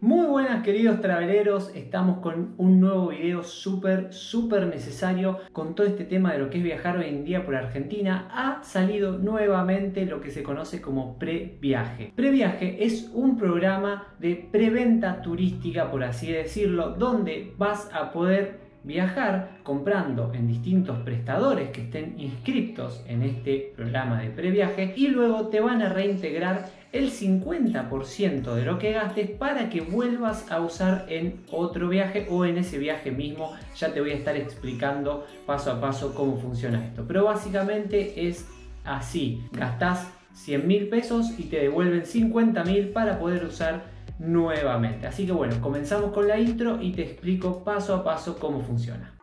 Muy buenas queridos traveleros, estamos con un nuevo video súper, súper necesario con todo este tema de lo que es viajar hoy en día por Argentina. Ha salido nuevamente lo que se conoce como previaje. Previaje es un programa de preventa turística, por así decirlo, donde vas a poder viajar comprando en distintos prestadores que estén inscritos en este programa de previaje y luego te van a reintegrar el 50% de lo que gastes para que vuelvas a usar en otro viaje o en ese viaje mismo. Ya te voy a estar explicando paso a paso cómo funciona esto. Pero básicamente es así. Gastás 100 mil pesos y te devuelven 50 mil para poder usar nuevamente. Así que bueno, comenzamos con la intro y te explico paso a paso cómo funciona.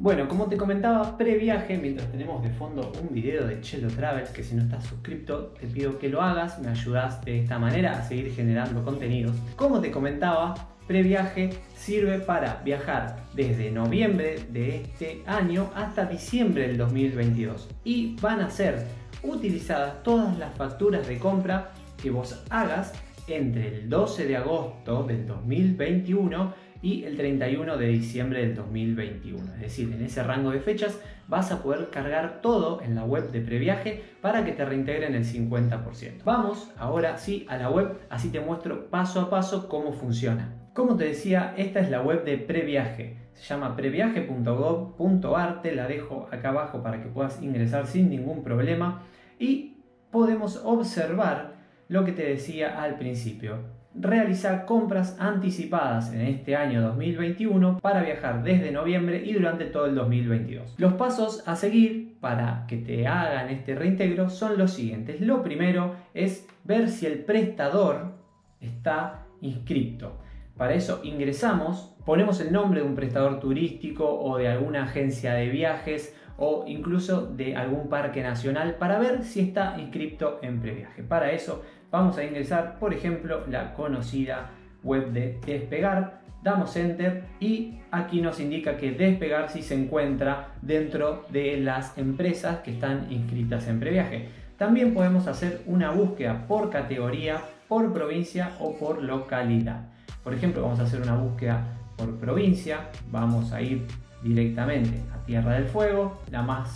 Bueno, como te comentaba previaje, mientras tenemos de fondo un video de Chelo Travels, que si no estás suscrito te pido que lo hagas, me ayudas de esta manera a seguir generando contenidos. Como te comentaba, previaje sirve para viajar desde noviembre de este año hasta diciembre del 2022 y van a ser utilizadas todas las facturas de compra que vos hagas entre el 12 de agosto del 2021 y el 31 de diciembre del 2021. Es decir, en ese rango de fechas vas a poder cargar todo en la web de previaje para que te reintegren el 50%. Vamos ahora sí a la web, así te muestro paso a paso cómo funciona. Como te decía, esta es la web de Previaje. Se llama previaje.gov.ar, te la dejo acá abajo para que puedas ingresar sin ningún problema y podemos observar lo que te decía al principio. Realiza compras anticipadas en este año 2021 para viajar desde noviembre y durante todo el 2022. Los pasos a seguir para que te hagan este reintegro son los siguientes. Lo primero es ver si el prestador está inscrito. Para eso ingresamos, ponemos el nombre de un prestador turístico o de alguna agencia de viajes o incluso de algún parque nacional para ver si está inscrito en previaje. Para eso vamos a ingresar, por ejemplo, la conocida web de Despegar, damos enter y aquí nos indica que Despegar si se encuentra dentro de las empresas que están inscritas en previaje. También podemos hacer una búsqueda por categoría, por provincia o por localidad. Por ejemplo, vamos a hacer una búsqueda por provincia, vamos a ir directamente a Tierra del Fuego, la más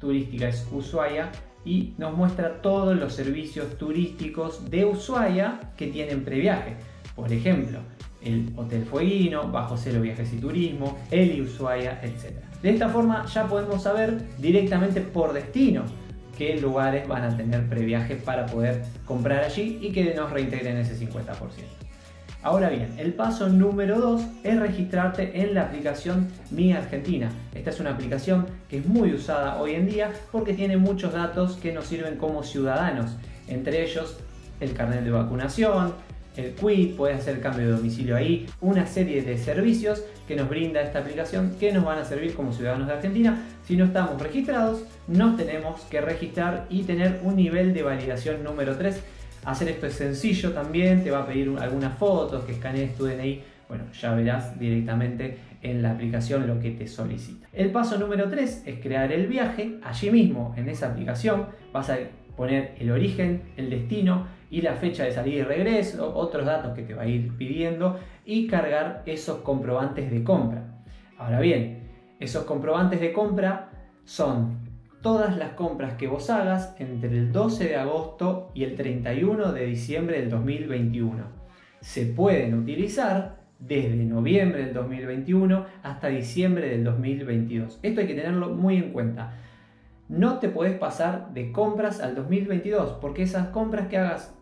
turística es Ushuaia y nos muestra todos los servicios turísticos de Ushuaia que tienen previaje. Por ejemplo, el Hotel Fueguino, Bajo Cero Viajes y Turismo, el Ushuaia, etc. De esta forma ya podemos saber directamente por destino qué lugares van a tener previaje para poder comprar allí y que nos reintegren ese 50%. Ahora bien, el paso número 2 es registrarte en la aplicación Mi Argentina. Esta es una aplicación que es muy usada hoy en día porque tiene muchos datos que nos sirven como ciudadanos, entre ellos el carnet de vacunación, el quit, puedes hacer cambio de domicilio ahí, una serie de servicios que nos brinda esta aplicación que nos van a servir como ciudadanos de Argentina. Si no estamos registrados, nos tenemos que registrar y tener un nivel de validación número 3 Hacer esto es sencillo también, te va a pedir algunas fotos, que escanees tu DNI. Bueno, ya verás directamente en la aplicación lo que te solicita. El paso número 3 es crear el viaje. Allí mismo, en esa aplicación, vas a poner el origen, el destino y la fecha de salida y regreso, otros datos que te va a ir pidiendo y cargar esos comprobantes de compra. Ahora bien, esos comprobantes de compra son todas las compras que vos hagas entre el 12 de agosto y el 31 de diciembre del 2021. Se pueden utilizar desde noviembre del 2021 hasta diciembre del 2022. Esto hay que tenerlo muy en cuenta. No te puedes pasar de compras al 2022 porque esas compras que hagas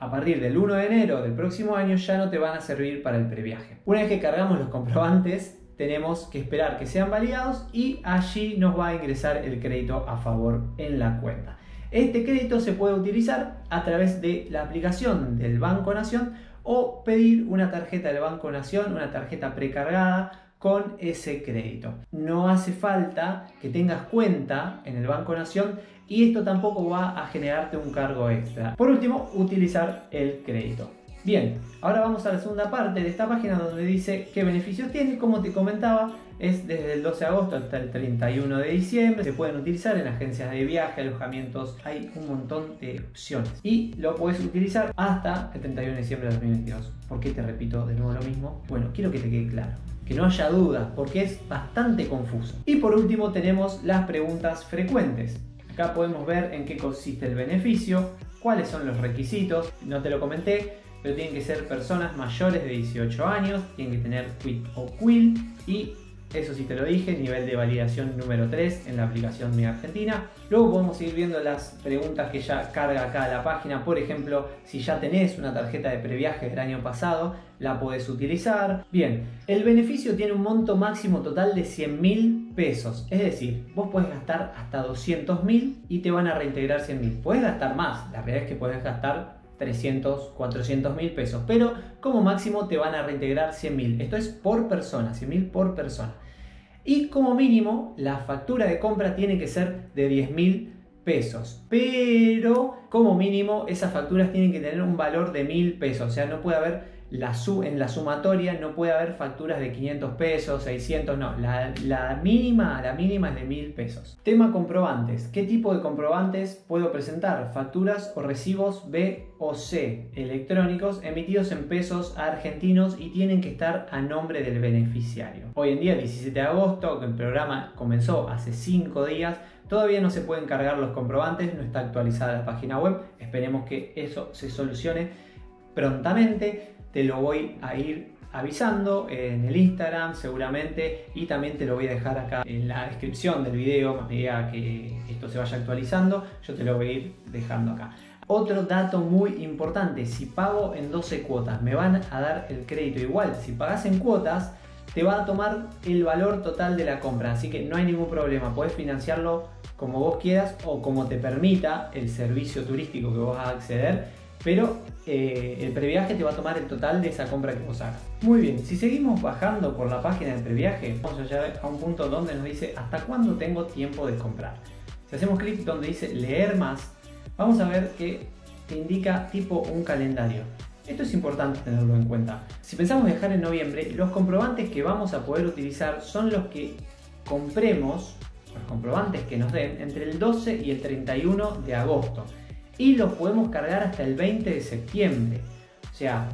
a partir del 1 de enero del próximo año ya no te van a servir para el previaje. Una vez que cargamos los comprobantes, tenemos que esperar que sean validados y allí nos va a ingresar el crédito a favor en la cuenta. Este crédito se puede utilizar a través de la aplicación del Banco Nación o pedir una tarjeta del Banco Nación, una tarjeta precargada con ese crédito. No hace falta que tengas cuenta en el Banco Nación y esto tampoco va a generarte un cargo extra. Por último, utilizar el crédito. Bien, ahora vamos a la segunda parte de esta página donde dice qué beneficios tiene. Como te comentaba, es desde el 12 de agosto hasta el 31 de diciembre. Se pueden utilizar en agencias de viaje, alojamientos, hay un montón de opciones. Y lo puedes utilizar hasta el 31 de diciembre de 2022. ¿Por qué te repito de nuevo lo mismo? Bueno, quiero que te quede claro. Que no haya dudas, porque es bastante confuso. Y por último tenemos las preguntas frecuentes. Acá podemos ver en qué consiste el beneficio, cuáles son los requisitos. No te lo comenté, pero tienen que ser personas mayores de 18 años, tienen que tener quit o quill y eso sí te lo dije, nivel de validación número 3 en la aplicación Mi Argentina. Luego podemos ir viendo las preguntas que ya carga acá la página. Por ejemplo, si ya tenés una tarjeta de previaje del año pasado, la podés utilizar. Bien, el beneficio tiene un monto máximo total de 100 mil pesos. Es decir, vos podés gastar hasta 200 mil y te van a reintegrar 100 mil. Podés gastar más, la realidad es que podés gastar 300, 400 mil pesos, pero como máximo te van a reintegrar 100 mil. Esto es por persona, 100 mil por persona. Y como mínimo, la factura de compra tiene que ser de 10 mil pesos. Pero como mínimo, esas facturas tienen que tener un valor de mil pesos. O sea, no puede haber la en la sumatoria no puede haber facturas de 500 pesos, 600, no, la, mínima, la mínima es de 1000 pesos. Tema comprobantes. ¿Qué tipo de comprobantes puedo presentar? Facturas o recibos B o C electrónicos emitidos en pesos argentinos y tienen que estar a nombre del beneficiario. Hoy en día, 17 de agosto, el programa comenzó hace 5 días, Todavía no se pueden cargar los comprobantes, no está actualizada la página web. Esperemos que eso se solucione prontamente te lo voy a ir avisando en el Instagram seguramente y también te lo voy a dejar acá en la descripción del video a medida que esto se vaya actualizando yo te lo voy a ir dejando acá. Otro dato muy importante si pago en 12 cuotas me van a dar el crédito igual si pagas en cuotas te va a tomar el valor total de la compra así que no hay ningún problema puedes financiarlo como vos quieras o como te permita el servicio turístico que vos vas a acceder pero eh, el previaje te va a tomar el total de esa compra que vos hagas. Muy bien, si seguimos bajando por la página del previaje, vamos a llegar a un punto donde nos dice hasta cuándo tengo tiempo de comprar. Si hacemos clic donde dice leer más, vamos a ver que te indica tipo un calendario. Esto es importante tenerlo en cuenta. Si pensamos viajar en noviembre, los comprobantes que vamos a poder utilizar son los que compremos, los comprobantes que nos den entre el 12 y el 31 de agosto y los podemos cargar hasta el 20 de septiembre. O sea,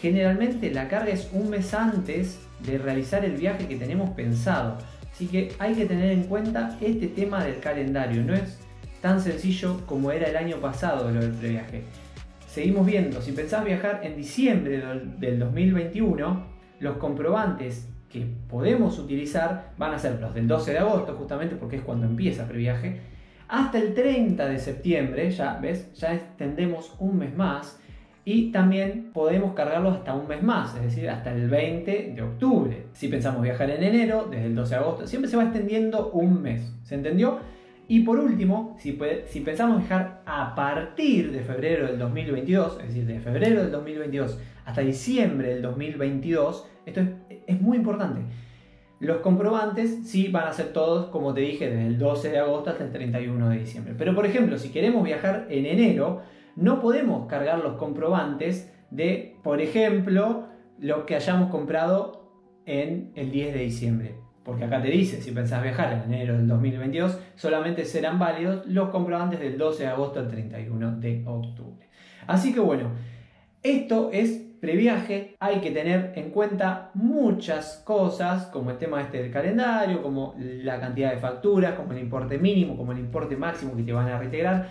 generalmente la carga es un mes antes de realizar el viaje que tenemos pensado. Así que hay que tener en cuenta este tema del calendario. No es tan sencillo como era el año pasado lo del previaje. Seguimos viendo, si pensás viajar en diciembre del 2021, los comprobantes que podemos utilizar van a ser los del 12 de agosto, justamente porque es cuando empieza previaje, hasta el 30 de septiembre, ya ves, ya extendemos un mes más y también podemos cargarlos hasta un mes más, es decir, hasta el 20 de octubre. Si pensamos viajar en enero, desde el 12 de agosto, siempre se va extendiendo un mes, ¿se entendió? Y por último, si, pensamos viajar a partir de febrero del 2022, es decir, de febrero del 2022 hasta diciembre del 2022, esto es, es muy importante los comprobantes sí van a ser todos, como te dije, desde el 12 de agosto hasta el 31 de diciembre. Pero por ejemplo, si queremos viajar en enero, no podemos cargar los comprobantes de, por ejemplo, lo que hayamos comprado en el 10 de diciembre. Porque acá te dice, si pensás viajar en enero del 2022, solamente serán válidos los comprobantes del 12 de agosto al 31 de octubre. Así que bueno, esto es previaje hay que tener en cuenta muchas cosas, como el tema este del calendario, como la cantidad de facturas, como el importe mínimo, como el importe máximo que te van a reintegrar.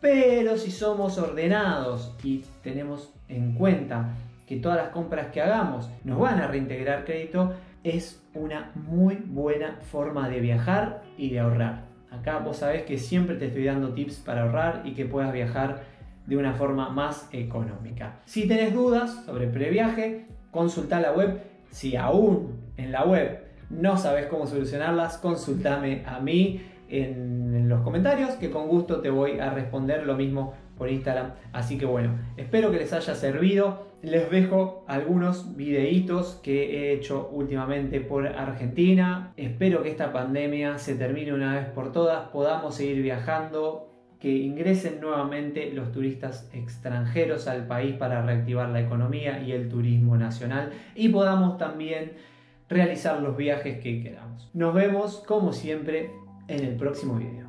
Pero si somos ordenados y tenemos en cuenta que todas las compras que hagamos nos van a reintegrar crédito, es una muy buena forma de viajar y de ahorrar. Acá vos sabés que siempre te estoy dando tips para ahorrar y que puedas viajar de una forma más económica. Si tenés dudas sobre previaje, consulta la web. Si aún en la web no sabes cómo solucionarlas, consultame a mí en, los comentarios que con gusto te voy a responder lo mismo por Instagram. Así que bueno, espero que les haya servido. Les dejo algunos videitos que he hecho últimamente por Argentina. Espero que esta pandemia se termine una vez por todas, podamos seguir viajando que ingresen nuevamente los turistas extranjeros al país para reactivar la economía y el turismo nacional y podamos también realizar los viajes que queramos. Nos vemos como siempre en el próximo video.